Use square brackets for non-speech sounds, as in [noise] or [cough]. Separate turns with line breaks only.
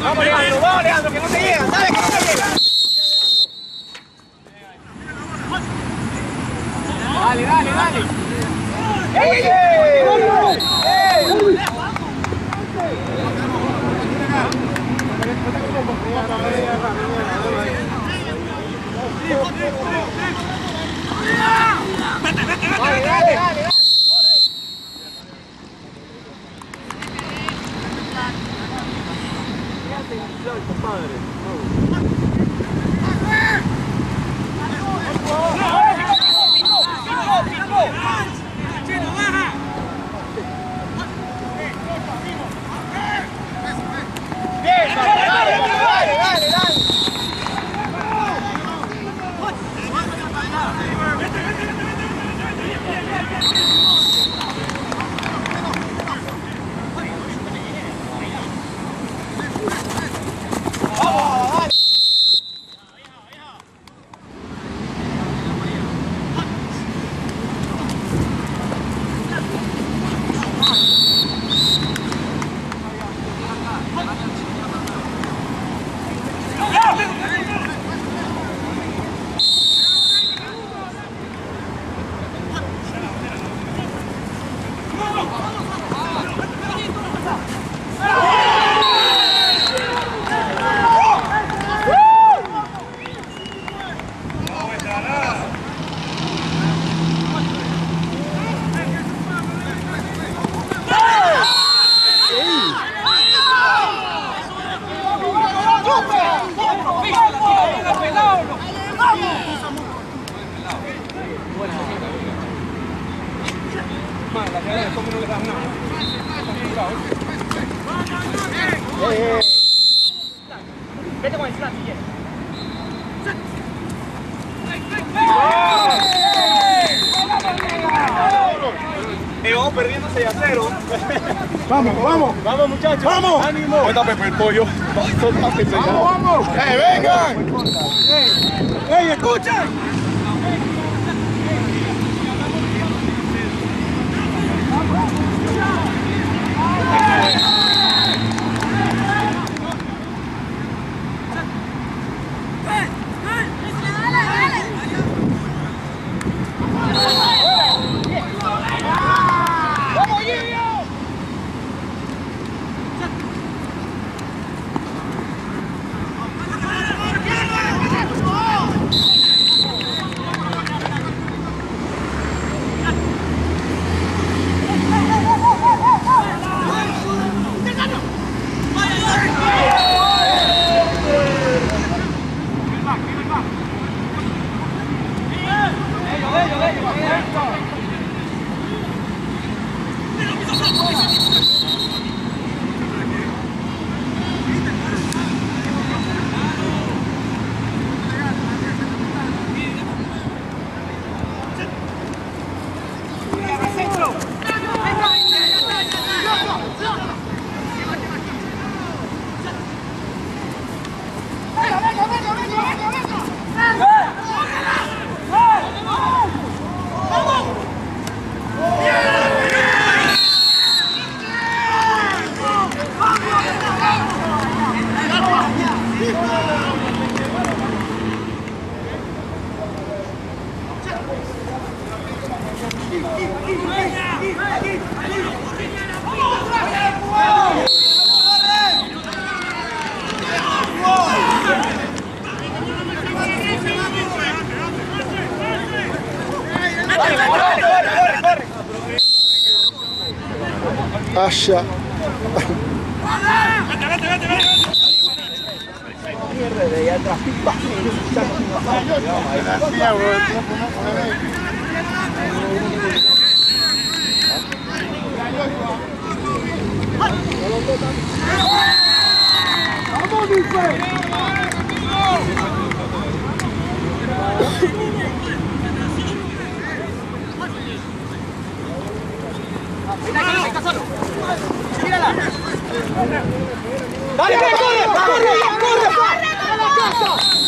Vamos, Leandro, vamos, Leandro, que no te llega, ¿sabes que no te llega? Dale, dale, dale. ¡Ey! ¡Ey! Vete con el. Eh, vamos perdiendo 6 a 0.
Vamos, vamos.
Vamos muchachos.
Vamos.
Ánimo.
Cuenta Pepe el pollo. Vamos, vamos. ¡Eh, vengan! ¡Ey, escuchen! Thank you. acha. pierde de allá atrás. [laughs]
¡Vamos, ¡Dale, corre, corre, corre! corre.
快走。